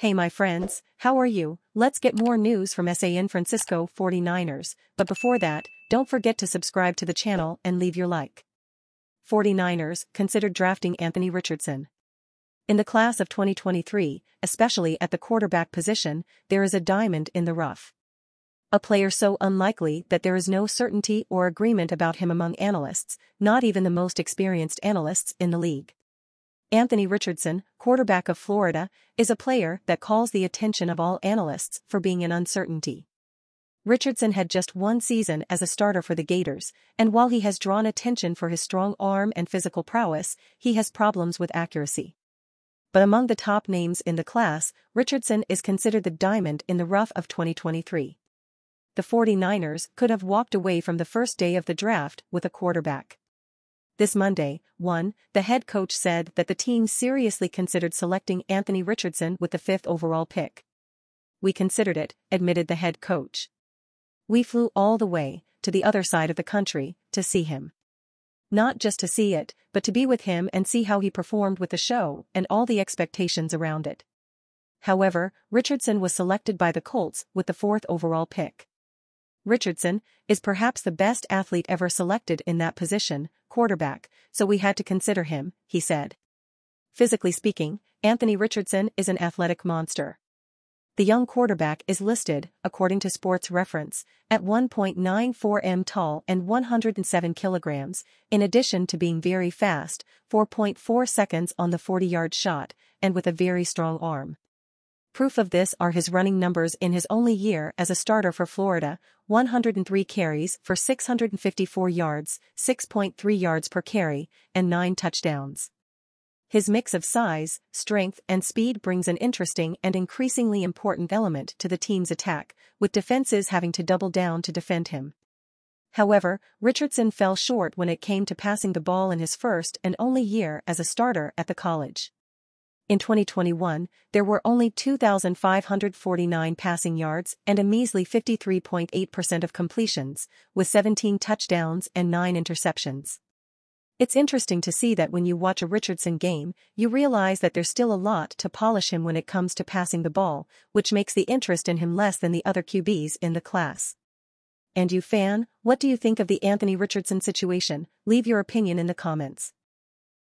Hey my friends, how are you? Let's get more news from San Francisco 49ers, but before that, don't forget to subscribe to the channel and leave your like. 49ers considered drafting Anthony Richardson. In the class of 2023, especially at the quarterback position, there is a diamond in the rough. A player so unlikely that there is no certainty or agreement about him among analysts, not even the most experienced analysts in the league. Anthony Richardson, quarterback of Florida, is a player that calls the attention of all analysts for being an uncertainty. Richardson had just one season as a starter for the Gators, and while he has drawn attention for his strong arm and physical prowess, he has problems with accuracy. But among the top names in the class, Richardson is considered the diamond in the rough of 2023. The 49ers could have walked away from the first day of the draft with a quarterback. This Monday, 1, the head coach said that the team seriously considered selecting Anthony Richardson with the fifth overall pick. We considered it, admitted the head coach. We flew all the way, to the other side of the country, to see him. Not just to see it, but to be with him and see how he performed with the show and all the expectations around it. However, Richardson was selected by the Colts with the fourth overall pick. Richardson is perhaps the best athlete ever selected in that position, quarterback, so we had to consider him, he said. Physically speaking, Anthony Richardson is an athletic monster. The young quarterback is listed, according to Sports Reference, at 1.94 m tall and 107 kilograms, in addition to being very fast, 4.4 seconds on the 40-yard shot, and with a very strong arm. Proof of this are his running numbers in his only year as a starter for Florida, 103 carries for 654 yards, 6.3 yards per carry, and 9 touchdowns. His mix of size, strength, and speed brings an interesting and increasingly important element to the team's attack, with defenses having to double down to defend him. However, Richardson fell short when it came to passing the ball in his first and only year as a starter at the college. In 2021, there were only 2,549 passing yards and a measly 53.8% of completions, with 17 touchdowns and 9 interceptions. It's interesting to see that when you watch a Richardson game, you realize that there's still a lot to polish him when it comes to passing the ball, which makes the interest in him less than the other QBs in the class. And you fan, what do you think of the Anthony Richardson situation? Leave your opinion in the comments.